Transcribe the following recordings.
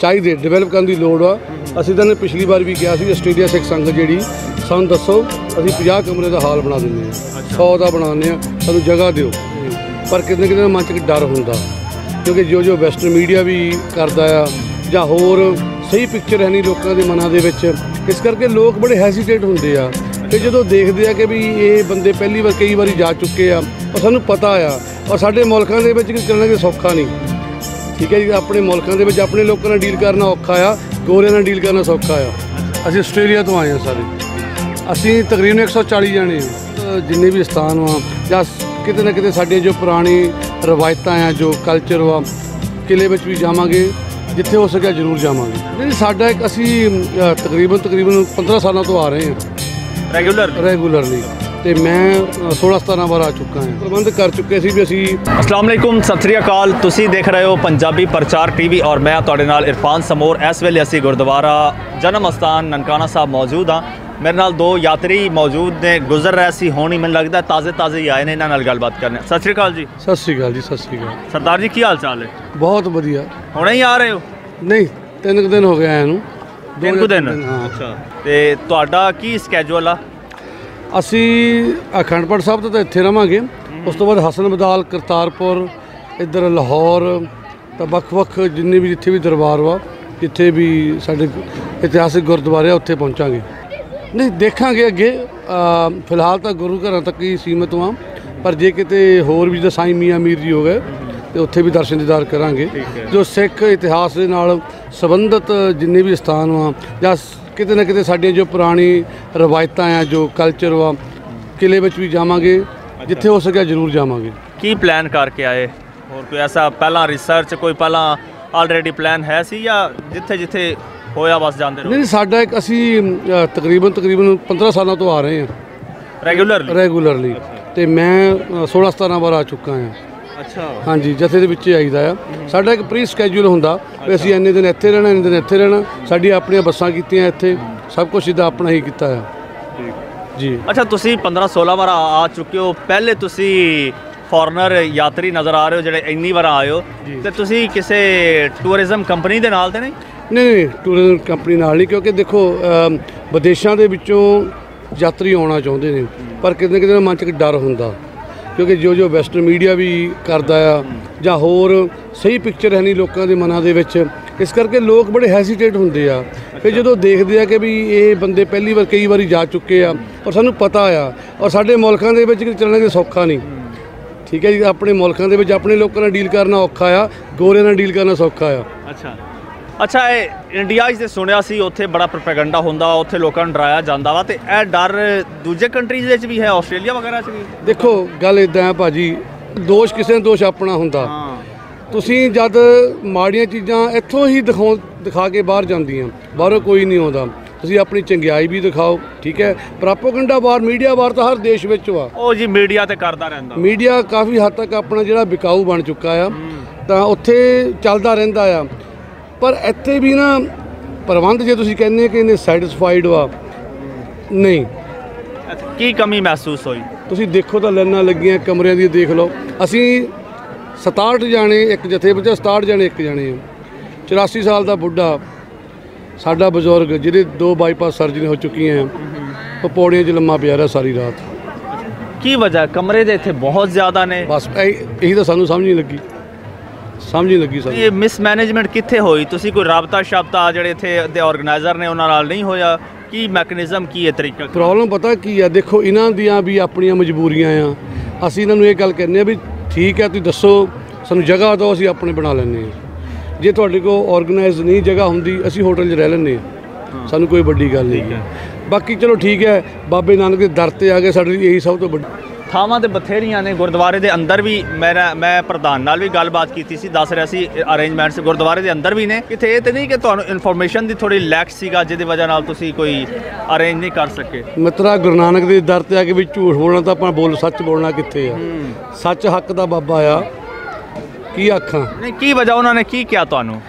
ਚਾਹੀਦੇ ਡਿਵੈਲਪ ਕਰਨ ਦੀ ਲੋੜ ਆ। ਅਸੀਂ ਤਾਂ ਪਿਛਲੀ ਵਾਰ ਵੀ ਕਿਹਾ ਸੀ ਆਸਟ੍ਰੇਲੀਆ ਸਿੱਖ ਸੰਘ ਜਿਹੜੀ ਸਾਨੂੰ ਦੱਸੋ ਅਸੀਂ 50 ਕਮਰੇ ਦਾ ਹਾਲ ਬਣਾ ਦਿੰਦੇ ਹਾਂ। 100 ਦਾ ਬਣਾਉਂਦੇ ਆ ਸਾਨੂੰ ਜਗ੍ਹਾ ਦਿਓ। ਪਰ ਕਿਤੇ ਕਿਤੇ ਮਨ ਚ ਡਰ ਹੁੰਦਾ ਕਿਉਂਕਿ ਜੋ ਜੋ ਵੈਸਟਰਨ ਮੀਡੀਆ ਵੀ ਕਰਦਾ ਆ ਜਾਂ ਹੋਰ ਸਹੀ ਪਿਕਚਰ ਹੈ ਨਹੀਂ ਲੋਕਾਂ ਦੇ ਮਨਾਂ ਦੇ ਵਿੱਚ ਇਸ ਕਰਕੇ ਲੋਕ ਬੜੇ ਹੈਸੀਟੇਟ ਹੁੰਦੇ ਆ। ਤੇ ਜਦੋਂ ਦੇਖਦੇ ਆ ਕਿ ਵੀ ਇਹ ਬੰਦੇ ਪਹਿਲੀ ਵਾਰ ਕਈ ਵਾਰੀ ਜਾ ਚੁੱਕੇ ਆ ਔਰ ਸਾਨੂੰ ਪਤਾ ਆ ਔਰ ਸਾਡੇ ਮੁਲਕਾਂ ਦੇ ਵਿੱਚ ਚੱਲਣਾ ਕਿ ਸੌਖਾ ਨਹੀਂ। ਠੀਕ ਹੈ ਜੀ ਆਪਣੇ ਮੁਲਕਾਂ ਦੇ ਵਿੱਚ ਆਪਣੇ ਲੋਕਾਂ ਨਾਲ ਡੀਲ ਕਰਨਾ ਔਖਾ ਆ ਗੋਰਿਆਂ ਨਾਲ ਡੀਲ ਕਰਨਾ ਸੌਖਾ ਆ। ਅਸੀਂ ਆਸਟ੍ਰੇਲੀਆ ਤੋਂ ਆਏ ਆ ਸਾਰੇ। ਅਸੀਂ ਤਕਰੀਬਨ 140 ਜਾਣੇ ਆ ਅ, ਜਿੰਨੇ ਵੀ ਸਥਾਨ ਵਾ ਜਾਂ ਕਿਤੇ ਨਾ ਕਿਤੇ ਸਾਡੀਆਂ ਜੋ ਪੁਰਾਣੀ ਰਵਾਇਤਾਂ ਆ ਜੋ ਕਲਚਰ ਵਾ ਕਿਲੇ ਵਿੱਚ ਵੀ ਜਾਵਾਂਗੇ ਜਿੱਥੇ ਹੋ ਸਕਿਆ ਜ਼ਰੂਰ ਜਾਵਾਂਗੇ। ਨਹੀਂ ਸਾਡਾ ਇੱਕ ਅਸੀਂ ਤਕਰੀਬਨ ਤਕਰੀਬਨ 15 ਸਾਲਾਂ ਤੋਂ ਆ ਰਹੇ ਹਾਂ। ਰੈਗੂਲਰ ਰੈਗੂਲਰਲੀ ਤੇ ਮੈਂ ਅ, 16 17 ਵਾਰ ਆ ਚੁੱਕਾ ਹਾਂ। ਪ੍ਰਬੰਧ ਕਰ ਚੁੱਕੇ ਸੀ ਵੀ ਅਸੀਂ ਅਸਲਾਮ ਅਲੈਕੁਮ ਸਤਿ ਸ੍ਰੀ ਅਕਾਲ। ਤੁਸੀਂ ਦੇਖ ਰਹੇ ਹੋ ਪੰਜਾਬੀ ਪ੍ਰਚਾਰ ਟੀਵੀ ਔਰ ਮੈਂ ਤੁਹਾਡੇ ਨਾਲ ਇਰਫਾਨ ਸਮੋਰ। ਇਸ ਵੇਲੇ ਅਸੀਂ ਗੁਰਦੁਆਰਾ ਜਨਮ ਅਸਥਾਨ ਨਨਕਾਣਾ ਸਾਹਿਬ ਮੌਜੂਦ ਹਾਂ। ਮੇਰੇ ਨਾਲ ਦੋ ਯਾਤਰੀ ਮੌਜੂਦ ਨੇ ਗੁਜ਼ਰ ਰਹੇ ਸੀ ਹੁਣ ਹੀ ਮੈਨੂੰ ਲੱਗਦਾ ਤਾਜ਼ੇ ਤਾਜ਼ੇ ਹੀ ਆਏ ਨੇ ਇਹਨਾਂ ਨਾਲ ਗੱਲਬਾਤ ਕਰਨੇ ਸਤਿ ਸ੍ਰੀ ਅਕਾਲ ਜੀ। ਸਤਿ ਸ੍ਰੀ ਅਕਾਲ ਜੀ ਸਤਿ ਸ੍ਰੀ ਅਕਾਲ। ਸਰਦਾਰ ਜੀ ਕੀ ਹਾਲ ਚਾਲ ਹੈ? ਬਹੁਤ ਵਧੀਆ। ਹੁਣੇ ਹੀ ਆ ਰਹੇ ਹੋ? ਨਹੀਂ ਤਿੰਨ ਕੁ ਦਿਨ ਹੋ ਗਏ ਆਏ ਨੂੰ। ਤਿੰਨ ਕੁ ਦਿਨ? ਅੱਛਾ। ਤੇ ਤੁਹਾਡਾ ਕੀ ਸਕੇਜੂਲ ਆ? ਅਸੀਂ ਅਖੰਡਪੁਰ ਸਾਹਿਬ ਤੋਂ ਤਾਂ ਇੱਥੇ ਰਵਾਂਗੇ। ਉਸ ਤੋਂ ਬਾਅਦ ਹਸਨ ਬਦਾਲ ਕਰਤਾਰਪੁਰ ਇੱਧਰ ਲਾਹੌਰ ਤਾਂ ਵੱਖ-ਵੱਖ ਜਿੰਨੇ ਵੀ ਜਿੱਥੇ ਵੀ ਦਰਬਾਰ ਵਾ ਜਿੱਥੇ ਵੀ ਸਾਡੇ ਇਤਿਹਾਸਿਕ ਗੁਰਦੁਆਰੇ ਆ ਉੱਥੇ ਪਹੁੰਚਾਂਗੇ। ਨਹੀਂ ਦੇਖਾਂਗੇ ਅੱਗੇ। ਫਿਲਹਾਲ ਤਾਂ ਗੁਰੂ ਘਰਾਂ ਤੱਕ ਹੀ ਸੀਮਤ ਹਾਂ ਪਰ ਜੇ ਕਿਤੇ ਹੋਰ ਵੀ ਜਿੱਦਾਂ ਸਾਈਂ ਮੀਆਂ ਮੀਰ ਜੀ ਹੋ ਗਏ ਤੇ ਉੱਥੇ ਵੀ ਦਰਸ਼ਨ ਦੀਦਾਰ ਕਰਾਂਗੇ। ਜੋ ਸਿੱਖ ਇਤਿਹਾਸ ਦੇ ਨਾਲ ਸੰਬੰਧਿਤ ਜਿੰਨੇ ਵੀ ਸਥਾਨ ਵਾ ਜਾਂ ਕਿਤੇ ਨਾ ਕਿਤੇ ਸਾਡੀਆਂ ਜੋ ਪੁਰਾਣੀ ਰਵਾਇਤਾਂ ਆ ਜੋ ਕਲਚਰ ਵਾ ਕਿਲੇ ਵਿੱਚ ਵੀ ਜਾਵਾਂਗੇ ਜਿੱਥੇ ਹੋ ਸਕਿਆ ਜ਼ਰੂਰ ਜਾਵਾਂਗੇ। ਕੀ ਪਲਾਨ ਕਰਕੇ ਆਏ? ਹੋਰ ਕੋਈ ਐਸਾ ਪਹਿਲਾਂ ਰਿਸਰਚ ਕੋਈ ਪਹਿਲਾਂ ਆਲਰੇਡੀ ਪਲਾਨ ਹੈ ਸੀ ਜਾਂ ਜਿੱਥੇ ਜਿੱਥੇ ਹੋਇਆ ਬਸ ਜਾਂਦੇ ਰਹੋ? ਨਹੀਂ ਸਾਡਾ ਇੱਕ ਅਸੀਂ ਤਕਰੀਬਨ ਤਕਰੀਬਨ 15 ਸਾਲਾਂ ਤੋਂ ਆ ਰਹੇ ਹਾਂ। ਰੈਗੂਲਰਲੀ ਰੈਗੂਲਰਲੀ ਤੇ ਮੈਂ ਅ, 16 17 ਵਾਰ ਆ ਚੁੱਕਾ ਹਾਂ। ਅੱਛਾ। ਹਾਂਜੀ ਜਥੇ ਦੇ ਵਿੱਚ ਹੀ ਆਈਦਾ ਆ। ਸਾਡਾ ਇੱਕ ਪ੍ਰੀ ਸਕੇਜੂਲ ਹੁੰਦਾ ਵੀ ਅਸੀਂ ਇੰਨੇ ਦਿਨ ਇੱਥੇ ਰਹਿਣਾ ਇੰਨੇ ਦਿਨ ਇੱਥੇ ਰਹਿਣਾ। ਸਾਡੀ ਆਪਣੀਆਂ ਬੱਸਾਂ ਕੀਤੀਆਂ ਇੱਥੇ। ਸਭ ਕੁਝ ਇਹਦਾ ਆਪਣਾ ਹੀ ਕੀਤਾ ਆ। ਜੀ। ਅੱਛਾ ਤੁਸੀਂ 15 16 ਵਾਰ ਆ ਚੁੱਕੇ ਹੋ। ਪਹਿਲੇ ਤੁਸੀਂ ਫੋਰਨਰ ਯਾਤਰੀ ਨਜ਼ਰ ਆ ਰਹੇ ਹੋ ਜਿਹੜੇ ਇੰਨੀ ਵਾਰ ਆਏ ਹੋ। ਤੇ ਤੁਸੀਂ ਕਿਸੇ ਟੂਰਿਜ਼ਮ ਕੰਪਨੀ ਦੇ ਨਾਲ ਤੇ ਨਹੀਂ? ਨਹੀਂ ਨਹੀਂ ਟੂਰਿਜ਼ਮ ਕੰਪਨੀ ਨਾਲ ਨਹੀਂ ਕਿਉਂਕਿ ਦੇਖੋ ਵਿਦੇਸ਼ਾਂ ਦੇ ਵਿੱਚੋਂ ਯਾਤਰੀ ਆਉਣਾ ਚਾਹੁੰਦੇ ਨੇ। ਪਰ ਕਿਤੇ ਨਾ ਕਿਤੇ ਮਨ 'ਚ ਇੱਕ ਡਰ ਹੁੰਦਾ। ਕਿਉਂਕਿ ਜੋ ਜੋ ਵੈਸਟਰਨ ਮੀਡੀਆ ਵੀ ਕਰਦਾ ਆ ਜਾਂ ਹੋਰ ਸਹੀ ਪਿਕਚਰ ਹੈ ਨਹੀਂ ਲੋਕਾਂ ਦੇ ਮਨਾਂ ਦੇ ਵਿੱਚ, ਇਸ ਕਰਕੇ ਲੋਕ ਬੜੇ ਹੈਸੀਟੇਟ ਹੁੰਦੇ ਆ। ਫਿਰ ਜਦੋਂ ਦੇਖਦੇ ਆ ਕਿ ਵੀ ਇਹ ਬੰਦੇ ਪਹਿਲੀ ਵਾਰ ਕਈ ਵਾਰੀ ਜਾ ਚੁੱਕੇ ਆ ਔਰ ਸਾਨੂੰ ਪਤਾ ਆ ਔਰ ਸਾਡੇ ਮੁਲਕਾਂ ਦੇ ਵਿੱਚ ਚੱਲਣਾ ਕਿ ਸੌਖਾ ਨਹੀਂ। ਠੀਕ ਹੈ ਜੀ, ਆਪਣੇ ਮੁਲਕਾਂ ਦੇ ਵਿੱਚ ਆਪਣੇ ਲੋਕਾਂ ਨਾਲ ਡੀਲ ਕਰਨਾ ਔਖਾ ਆ, ਗੋਰਿਆਂ ਨਾਲ ਡੀਲ ਕਰਨਾ ਸੌਖਾ ਆ। ਅੱਛਾ। ਅੱਛਾ ਇਹ ਇੰਡੀਆ 'ਚ ਤੇ ਸੁਣਿਆ ਸੀ ਉੱਥੇ ਬੜਾ ਪ੍ਰੋਪਗੈਂਡਾ ਹੁੰਦਾ ਉੱਥੇ ਲੋਕਾਂ ਨੂੰ ਡਰਾਇਆ ਜਾਂਦਾ ਵਾ ਤੇ ਇਹ ਡਰ ਦੂਜੇ ਕੰਟਰੀਜ਼ ਵਿੱਚ ਵੀ ਹੈ ਆਸਟ੍ਰੇਲੀਆ ਵਗੈਰਾ 'ਚ ਵੀ? ਦੇਖੋ ਗੱਲ ਇਦਾਂ ਹੈ ਭਾਜੀ ਦੋਸ਼ ਕਿਸੇ ਦਾ ਦੋਸ਼ ਆਪਣਾ ਹੁੰਦਾ। ਤੁਸੀਂ ਜਦ ਮਾੜੀਆਂ ਚੀਜ਼ਾਂ ਇੱਥੋਂ ਹੀ ਦਿਖਾਉ ਦਿਖਾ ਕੇ ਬਾਹਰ ਜਾਂਦੀਆਂ ਬਾਹਰੋਂ ਕੋਈ ਨਹੀਂ ਆਉਂਦਾ। ਤੁਸੀਂ ਆਪਣੀ ਚੰਗਿਆਈ ਵੀ ਦਿਖਾਓ ਠੀਕ ਹੈ? ਪ੍ਰਾਪੋਗੈਂਡਾ ਬਾਹਰ ਮੀਡੀਆ ਬਾਹਰ ਤਾਂ ਹਰ ਦੇਸ਼ ਵਿੱਚ ਵਾ। ਉਹ ਜੀ ਮੀਡੀਆ ਤੇ ਕਰਦਾ ਰਹਿੰਦਾ। ਮੀਡੀਆ ਕਾਫੀ ਹੱਦ ਤੱਕ ਆਪਣਾ ਜਿਹੜਾ ਵਿਕਾਊ ਬਣ ਚੁੱਕਾ ਆ ਤਾਂ ਉੱਥੇ ਚੱਲਦਾ ਰਹਿੰਦਾ ਆ। ਪਰ ਇੱਥੇ ਵੀ ਨਾ ਪ੍ਰਬੰਧ ਜੇ ਤੁਸੀਂ ਕਹਿੰਦੇ ਕਿ ਇਹਨੇ ਸੈਟੀਸਫਾਈਡ ਵਾ ਨਹੀਂ। ਕੀ ਕਮੀ ਮਹਿਸੂਸ ਹੋਈ? ਤੁਸੀਂ ਦੇਖੋ ਤਾਂ ਲਾਈਨਾਂ ਲੱਗੀਆਂ ਕਮਰਿਆਂ ਦੀ ਦੇਖ ਲਓ। ਅਸੀਂ 67 ਜਾਣੇ ਇੱਕ ਜਥੇ ਵਿੱਚ 67 ਜਾਣੇ ਇੱਕ ਜਾਣੇ ਆ। 84 ਸਾਲ ਦਾ ਬੁੱਢਾ ਸਾਡਾ ਬਜ਼ੁਰਗ ਜਿਹਦੇ ਦੋ ਬਾਈਪਾਸ ਸਰਜਰੀ ਹੋ ਚੁੱਕੀਆਂ ਆ। ਉਹ ਪੌੜੀਆਂ 'ਚ ਲੰਮਾ ਪਿਆ ਰਿਹਾ ਸਾਰੀ ਰਾਤ। ਕੀ ਵਜ੍ਹਾ? ਕਮਰੇ ਦੇ ਇੱਥੇ ਬਹੁਤ ਜ਼ਿਆਦਾ ਨੇ। ਬਸ ਇਹੀ ਤਾਂ ਸਾਨੂੰ ਸਮਝ ਨਹੀਂ ਲੱਗੀ। ਸਮਝ ਨਹੀਂ ਲੱਗੀ ਸਾਨੂੰ। ਇਹ ਮਿਸਮੈਨੇਜਮੈਂਟ ਕਿੱਥੇ ਹੋਈ? ਤੁਸੀਂ ਕੋਈ ਰਾਬਤਾ ਸ਼ਾਬਤਾ ਜਿਹੜੇ ਇੱਥੇ ਦੇ ਆਰਗੇਨਾਈਜ਼ਰ ਨੇ ਉਹਨਾਂ ਨਾਲ ਨਹੀਂ ਹੋਇਆ। ਕੀ ਮੈਕੈਨਿਜ਼ਮ ਕੀ ਹੈ ਤਰੀਕਾ? ਪ੍ਰੋਬਲਮ ਪਤਾ ਕੀ ਆ? ਦੇਖੋ ਇਹਨਾਂ ਦੀਆਂ ਵੀ ਆਪਣੀਆਂ ਮਜਬੂਰੀਆਂ ਆ। ਅਸੀਂ ਇਹਨਾਂ ਨੂੰ ਇਹ ਗੱਲ ਕਹਿੰਦੇ ਆ ਵੀ ਠੀਕ ਹੈ ਤੁਸੀਂ ਦੱਸੋ ਸਾਨੂੰ ਜਗ੍ਹਾ ਦਿਓ ਅਸੀਂ ਆਪਣੇ ਬਣਾ ਲੈਂਦੇ ਆ ਜੇ ਤੁਹਾਡੇ ਕੋਲ ਆਰਗੇਨਾਈਜ਼ ਨਹੀਂ ਜਗ੍ਹਾ ਹੁੰਦੀ ਅਸੀਂ ਹੋਟਲ 'ਚ ਰਹਿ ਲੈਂਦੇ ਆ ਸਾਨੂੰ ਕੋਈ ਵੱਡੀ ਗੱਲ ਨਹੀਂ ਬਾਕੀ ਚਲੋ ਠੀਕ ਹੈ ਬਾਬੇ ਨਾਨਕ ਦੇ ਦਰ ਤੇ ਆ ਗਏ ਸਾਡੇ ਲਈ ਇਹੀ ਸਭ ਤੋਂ ਵੱਡੀ ਥਾਵਾਂ ਤੇ ਬਥੇਰੀਆਂ ਨੇ ਗੁਰਦੁਆਰੇ ਦੇ ਅੰਦਰ ਵੀ ਮੇਰਾ ਮੈਂ ਪ੍ਰਧਾਨ ਨਾਲ ਵੀ ਗੱਲਬਾਤ ਕੀਤੀ ਸੀ ਦੱਸ ਰਿਹਾ ਸੀ ਅਰੇਂਜਮੈਂਟਸ ਗੁਰਦੁਆਰੇ ਦੇ ਅੰਦਰ ਵੀ ਨੇ। ਕਿਤੇ ਇਹ ਤੇ ਨਹੀਂ ਕਿ ਤੁਹਾਨੂੰ ਇਨਫੋਰਮੇਸ਼ਨ ਦੀ ਥੋੜੀ ਲੈਕ ਸੀਗਾ ਜਿਹਦੀ ਵਜ੍ਹਾ ਨਾਲ ਤੁਸੀਂ ਕੋਈ ਅਰੇਂਜ ਨਹੀਂ ਕਰ ਸਕੇ। ਮਿੱਤਰਾ ਗੁਰੂ ਨਾਨਕ ਦੇ ਦਰ ਤੇ ਆ ਕੇ ਵੀ ਝੂਠ ਬੋਲਣਾ ਤਾਂ ਆਪਾਂ ਬੋਲ ਸੱਚ ਬੋਲਣਾ ਕਿੱਥੇ ਆ? ਸੱਚ ਹੱਕ ਦਾ ਬਾਬਾ ਆ। ਕੀ ਆਖਾਂ? ਨਹੀਂ ਕੀ ਵਜ੍ਹਾ ਉਹਨਾਂ ਨੇ ਕੀ ਕਿਹਾ ਤੁਹਾਨੂੰ?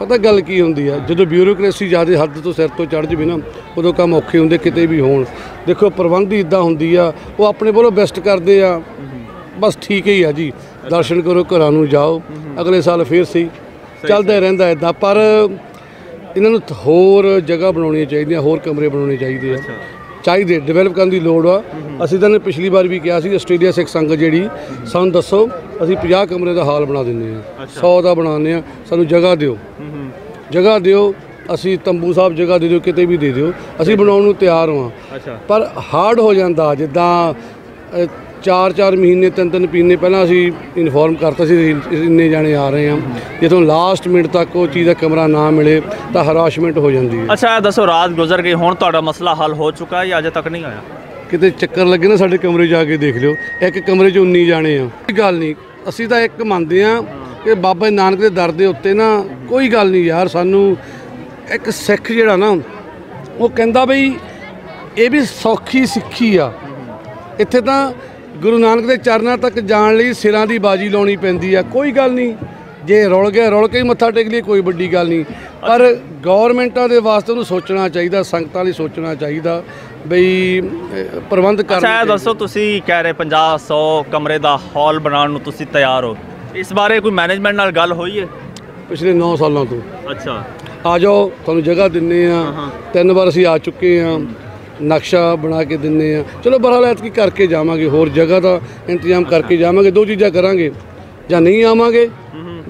ਪਤਾ ਗੱਲ ਕੀ ਹੁੰਦੀ ਆ? ਜਦੋਂ ਬਿਊਰੋਕ੍ਰੇਸੀ ਜ਼ਿਆਦਾ ਹੱਦ ਤੋਂ ਸਿਰ ਤੋਂ ਚੜ ਜਵੇ ਨਾ ਉਦੋਂ ਕੰਮ ਔਖੇ ਹੁੰਦੇ ਕਿਤੇ ਵੀ ਹੋਣ। ਦੇਖੋ ਪ੍ਰਬੰਧ ਹੀ ਇਦਾਂ ਹੁੰਦੀ ਆ ਉਹ ਆਪਣੇ ਵੱਲੋਂ ਬੈਸਟ ਕਰਦੇ ਆ। ਬਸ ਠੀਕ ਹੀ ਆ ਜੀ। ਦਰਸ਼ਨ ਕਰੋ ਘਰਾਂ ਨੂੰ ਜਾਓ। ਅਗਲੇ ਸਾਲ ਫੇਰ ਸਹੀ। ਚੱਲਦਾ ਰਹਿੰਦਾ ਇਦਾਂ ਪਰ ਇਹਨਾਂ ਨੂੰ ਹੋਰ ਜਗ੍ਹਾ ਬਣਾਉਣੀਆਂ ਚਾਹੀਦੀਆਂ ਹੋਰ ਕਮਰੇ ਬਣਾਉਣੇ ਚਾਹੀਦੇ ਆ। ਚਾਹੀਦੇ ਡਿਵੈਲਪ ਕਰਨ ਦੀ ਲੋੜ ਆ। ਅਸੀਂ ਤਾਂ ਪਿਛਲੀ ਵਾਰ ਵੀ ਕਿਹਾ ਸੀ ਆਸਟ੍ਰੇਲੀਆ ਸਿੱਖ ਸੰਗਤ ਜਿਹੜੀ ਸਾਨੂੰ ਦੱਸੋ। ਅਸੀਂ 50 ਕਮਰੇ ਦਾ ਹਾਲ ਬਣਾ ਦਿੰਦੇ ਆ 100 ਦਾ ਬਣਾਉਂਦੇ ਆ ਸਾਨੂੰ ਜਗ੍ਹਾ ਦਿਓ। ਜਗ੍ਹਾ ਦਿਓ ਅਸੀਂ ਤੰਬੂ ਸਾਹਿਬ ਜਗ੍ਹਾ ਦੇ ਦਿਓ ਕਿਤੇ ਵੀ ਦੇ ਦਿਓ। ਅਸੀਂ ਬਣਾਉਣ ਨੂੰ ਤਿਆਰ ਹਾਂ। ਪਰ ਹਾਰਡ ਹੋ ਜਾਂਦਾ ਜਿੱਦਾਂ ਅ, ਚਾਰ ਚਾਰ ਮਹੀਨੇ ਤਿੰਨ ਤਿੰਨ ਮਹੀਨੇ ਪਹਿਲਾਂ ਅਸੀਂ ਇਨਫੋਰਮ ਕਰਤਾ ਸੀ ਇੰਨੇ ਜਾਣੇ ਆ ਰਹੇ ਹਾਂ। ਜਦੋਂ ਲਾਸਟ ਮਿੰਟ ਤੱਕ ਉਹ ਚੀਜ਼ ਦਾ ਕਮਰਾ ਨਾ ਮਿਲੇ ਤਾਂ ਹਰਾਸ਼ਮੈਂਟ ਹੋ ਜਾਂਦੀ ਹੈ। ਅੱਛਾ ਦੱਸੋ ਰਾਤ ਗੁਜ਼ਰ ਗਈ। ਹੁਣ ਤੁਹਾਡਾ ਮਸਲਾ ਹੱਲ ਹੋ ਚੁੱਕਾ ਹੈ ਜਾਂ ਅਜੇ ਤੱਕ ਨਹੀਂ ਆਇਆ? ਕਿਤੇ ਚੱਕਰ ਲੱਗੇ ਨਾ ਸਾਡੇ ਕਮਰੇ ਜਾ ਕੇ ਦੇਖ ਲਿਓ। ਇੱਕ ਕਮਰੇ 'ਚ 19 ਜਾਣੇ ਆ। ਕੋਈ ਗੱਲ ਨਹੀਂ। ਅਸੀਂ ਤਾਂ ਇੱਕ ਮੰਨਦੇ ਆ ਕਿ ਬਾਬਾ ਨਾਨਕ ਦੇ ਦਰ ਦੇ ਉੱਤੇ ਨਾ ਕੋਈ ਗੱਲ ਨਹੀਂ ਯਾਰ, ਸਾਨੂੰ ਇੱਕ ਸਿੱਖ ਜਿਹੜਾ ਨਾ, ਉਹ ਕਹਿੰਦਾ ਬਈ, ਇਹ ਵੀ ਸੌਖੀ ਸਿੱਖੀ ਆ। ਇੱਥੇ ਤਾਂ ਗੁਰੂ ਨਾਨਕ ਦੇ ਚਰਨਾਂ ਤੱਕ ਜਾਣ ਲਈ ਸਿਰਾਂ ਦੀ ਬਾਜੀ ਲਾਉਣੀ ਪੈਂਦੀ ਆ। ਕੋਈ ਗੱਲ ਨਹੀਂ। ਜੇ ਰੁਲ ਗਿਆ ਰੁਲ ਕੇ ਹੀ ਮੱਥਾ ਟੇਕ ਲਈ ਕੋਈ ਵੱਡੀ ਗੱਲ ਨਹੀਂ। ਪਰ ਗਵਰਨਮੈਂਟਾਂ ਦੇ ਵਾਸਤੇ ਉਹਨੂੰ ਸੋਚਣਾ ਚਾਹੀਦਾ ਸੰਗਤਾਂ ਲਈ ਸੋਚਣਾ ਚਾਹੀਦਾ ਬਈ ਪ੍ਰਬੰਧ ਅੱਛਾ ਇਹ ਕਰਨਾ ਦੱਸੋ ਤੁਸੀਂ ਕਹਿ ਰਹੇ 50 100 ਕਮਰੇ ਦਾ ਹਾਲ ਬਣਾਉਣ ਨੂੰ ਤੁਸੀਂ ਤਿਆਰ ਹੋ। ਇਸ ਬਾਰੇ ਕੋਈ ਮੈਨੇਜਮੈਂਟ ਨਾਲ ਗੱਲ ਹੋਈ ਹੈ? ਪਿਛਲੇ 9 ਸਾਲਾਂ ਤੋਂ। ਅੱਛਾ। ਆ ਜਾਓ ਤੁਹਾਨੂੰ ਜਗ੍ਹਾ ਦਿੰਨੇ ਆ। ਤਿੰਨ ਵਾਰ ਅਸੀਂ ਆ ਚੁੱਕੇ ਆ। ਨਕਸ਼ਾ ਬਣਾ ਕੇ ਦਿੰਨੇ ਆ। ਚਲੋ ਬਹਰਾਲ ਐਤਕੀ ਕਰਕੇ ਜਾਵਾਂਗੇ ਹੋਰ ਜਗ੍ਹਾ ਦਾ ਇੰਤਜ਼ਾਮ ਕਰਕੇ ਜਾਵਾਂਗੇ ਦੋ ਚੀਜ਼ਾਂ ਕਰਾਂਗੇ। ਜਾਂ ਨਹੀਂ ਆਵਾਂਗੇ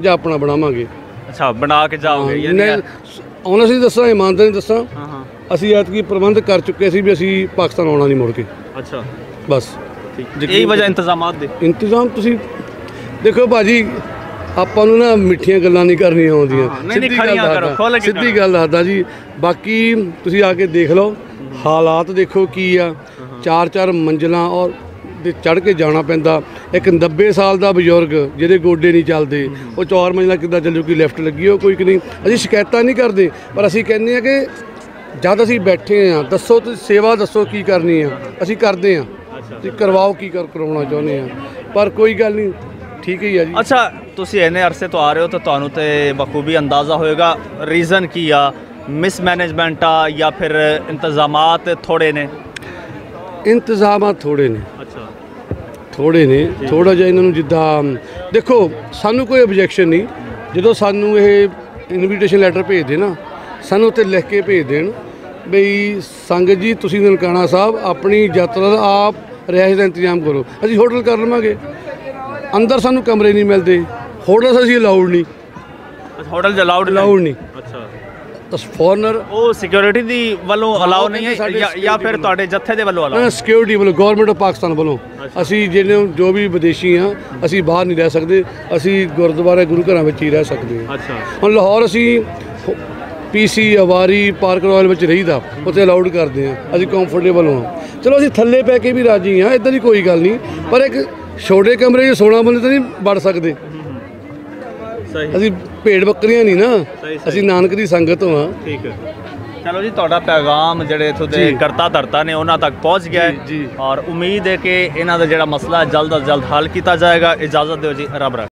ਜਾਂ ਆਪਣਾ ਬਣਾਵਾਂਗੇ। ਅੱਛਾ ਬਣਾ ਕੇ ਜਾਓਗੇ ਯਾਨੀ ਸੀ ਦੱਸਾਂ ਇਮਾਨਦਾਰੀ ਦੱਸਾਂ। ਹਾਂ ਹਾਂ। ਅਸੀਂ ਐਤਕੀ ਪ੍ਰਬੰਧ ਕਰ ਚੁੱਕੇ ਸੀ ਵੀ ਅਸੀਂ ਪਾਕਿਸਤਾਨ ਆਉਣਾ ਨਹੀਂ ਮੁੜ ਕੇ। ਅੱਛਾ। ਬਸ। ਠੀਕ। ਇਹੀ ਵਜ੍ਹਾ ਇੰਤਜ਼ਾਮਾਤ ਦੇ। ਇੰਤਜ਼ਾਮ ਤੁਸੀਂ ਦੇਖੋ ਭਾਜੀ ਆਪਾਂ ਨੂੰ ਨਾ ਮਿੱਠੀਆਂ ਗੱਲਾਂ ਨਹੀਂ ਕਰਨੀਆਂ ਆਉਂਦੀਆਂ। ਸਿੱਧੀ ਗੱਲ ਕਰੋ, ਸਿੱਧੀ। ਗੱਲ ਦੱਸਦਾ ਜੀ। ਬਾਕੀ ਤੁਸੀਂ ਆ ਕੇ ਦੇਖ ਲਓ। ਹਾਲਾਤ ਦੇਖੋ ਕੀ ਆ। ਚਾਰ ਚਾਰ ਮੰਜ਼ਲਾਂ ਔਰ ਦੇ ਚੜ ਕੇ ਜਾਣਾ ਪੈਂਦਾ। ਇੱਕ 90 ਸਾਲ ਦਾ ਬਜ਼ੁਰਗ ਜਿਹਦੇ ਗੋਡੇ ਨਹੀਂ ਚੱਲਦੇ ਉਹ ਚਾਰ ਮੰਜ਼ਲਾਂ ਕਿੱਦਾਂ ਚੱਲੂ ਕਿ ਲਿਫਟ ਲੱਗੀ ਹੋ ਕੋਈ ਕਿ ਨਹੀਂ। ਅਸੀਂ ਸ਼ਿਕਾਇਤਾਂ ਨਹੀਂ ਕਰਦੇ ਪਰ ਅਸੀਂ ਕਹਿੰਦੇ ਆ ਕਿ ਜਦ ਅਸੀਂ ਬੈਠੇ ਆ ਦੱਸੋ ਤੁਸੀਂ ਸੇਵਾ ਦੱਸੋ ਕੀ ਕਰਨੀ ਆ। ਅਸੀਂ ਕਰਦੇ ਆ ਤੁਸੀਂ ਕਰਵਾਓ ਕੀ ਕਰ ਕਰਾਉਣਾ ਚਾਹੁੰਦੇ ਆ। ਪਰ ਕੋਈ ਗੱਲ ਨਹੀਂ ਠੀਕ ਹੀ ਆ ਜੀ। ਅੱਛਾ ਤੁਸੀਂ ਇੰਨੇ ਅਰਸੇ ਤੋਂ ਆ ਰਹੇ ਹੋ ਤਾਂ ਤੁਹਾਨੂੰ ਤੇ ਬਖੂਬੀ ਅੰਦਾਜ਼ਾ ਹੋਏਗਾ ਰੀਜ਼ਨ ਕੀ ਆ? ਮਿਸਮੈਨੇਜਮੈਂਟ ਆ ਜਾਂ ਫਿਰ ਇੰਤਜ਼ਾਮਾਤ ਥੋੜੇ ਨੇ? ਇੰਤਜ਼ਾਮਾਤ ਥੋੜੇ ਨੇ। ਥੋੜੇ ਨੇ ਥੋੜਾ ਜਿਹਾ ਇਹਨਾਂ ਨੂੰ ਜਿੱਦਾਂ ਦੇਖੋ ਸਾਨੂੰ ਕੋਈ ਆਬਜੈਕਸ਼ਨ ਨਹੀਂ। ਜਦੋਂ ਸਾਨੂੰ ਇਹ ਇਨਵੀਟੇਸ਼ਨ ਲੈਟਰ ਭੇਜਦੇ ਨਾ ਸਾਨੂੰ ਉੱਤੇ ਲਿਖ ਕੇ ਭੇਜ ਦੇਣ ਬਈ ਸੰਗਤ ਜੀ ਤੁਸੀਂ ਨਨਕਾਣਾ ਸਾਹਿਬ ਆਪਣੀ ਯਾਤਰਾ ਦਾ ਆਪ ਰਿਹਾਇਸ਼ ਦਾ ਇੰਤਜ਼ਾਮ ਕਰੋ। ਅਸੀਂ ਹੋਟਲ ਕਰ ਲਵਾਂਗੇ। ਅੰਦਰ ਸਾਨੂੰ ਕਮਰੇ ਨਹੀਂ ਮਿਲਦੇ। ਹੋਟਲ ਅਸੀਂ ਅਲਾਉਡ ਨਹੀਂ। ਹੋਟਲ ਅਲਾਉਡ ਅਲਾਉਡ ਨਹੀਂ। ਅੱਛਾ। ਅਸ ਫੋਰਨਰ ਉਹ ਸਿਕਿਉਰਿਟੀ ਦੀ ਵੱਲੋਂ ਅਲਾਉ ਨਹੀਂ ਹੈ? ਜਾਂ- ਫਿਰ ਤੁਹਾਡੇ ਜੱਥੇ ਦੇ ਵੱਲੋਂ ਅਲਾਉ ਸਿਕਿਉਰਿਟੀ ਵੱਲੋਂ ਗਵਰਨਮੈਂਟ ਆਫ ਪਾਕਿਸਤਾਨ ਵੱਲੋਂ। ਅਸੀਂ ਜਿਹਨੇ ਜੋ ਵੀ ਵਿਦੇਸ਼ੀ ਆ ਅਸੀਂ ਬਾਹਰ ਨਹੀਂ ਰਹਿ ਸਕਦੇ। ਅਸੀਂ ਗੁਰਦੁਆਰੇ ਗੁਰੂ ਘਰਾਂ ਵਿੱਚ ਹੀ ਰਹਿ ਸਕਦੇ ਹਾਂ। ਅੱਛਾ। ਹੁਣ ਲਾਹੌਰ ਅਸੀਂ ਪੀਸੀ ਅਵਾਰੀ ਪਾਰਕ ਰਾਇਲ ਵਿੱਚ ਰਹੀਦਾ। ਉੱਥੇ ਅਲਾਉਡ ਕਰਦੇ ਆ ਅਸੀਂ ਕੰਫਰਟੇਬਲ ਹਾਂ। ਚਲੋ ਅਸੀਂ ਥੱਲੇ ਪੈ ਕੇ ਵੀ ਰਾਜੀ ਹਾਂ। ਇਦਾਂ ਦੀ ਕੋਈ ਗੱਲ ਨਹੀਂ। ਪਰ ਇੱਕ ਛੋਟੇ ਕਮਰੇ 'ਚ 16 ਬੰਦੇ ਤਾਂ ਨਹੀਂ ਵੜ ਸਕਦੇ। ਅਸੀਂ ਭੇਡ ਬੱਕਰੀਆਂ ਨਹੀਂ ਨਾ। ਅਸੀਂ ਨਾਨਕ ਦੀ ਸੰਗਤ ਹਾਂ। ਠੀਕ ਹੈ। ਚਲੋ ਜੀ ਤੁਹਾਡਾ ਪੈਗਾਮ ਜਿਹੜੇ ਇਥੋਂ ਦੇ। ਕਰਤਾ ਧਰਤਾ ਨੇ ਉਹਨਾਂ ਤੱਕ ਪਹੁੰਚ ਗਿਆ ਹੈ। ਔਰ ਉਮੀਦ ਹੈ ਕਿ ਇਹਨਾਂ ਦਾ ਜਿਹੜਾ ਮਸਲਾ ਜਲਦ ਤੋਂ ਜਲਦ ਹੱਲ ਕੀਤਾ ਜਾਏਗਾ। ਇਜਾਜ਼ਤ ਦਿਓ ਜੀ ਰੱਬ ਰੱਖ।